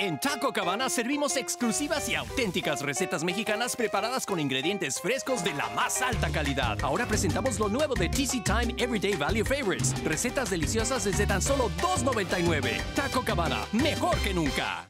En Taco Cabana servimos exclusivas y auténticas recetas mexicanas preparadas con ingredientes frescos de la más alta calidad. Ahora presentamos lo nuevo de TC Time Everyday Value Favorites. Recetas deliciosas desde tan solo $2.99. Taco Cabana, mejor que nunca.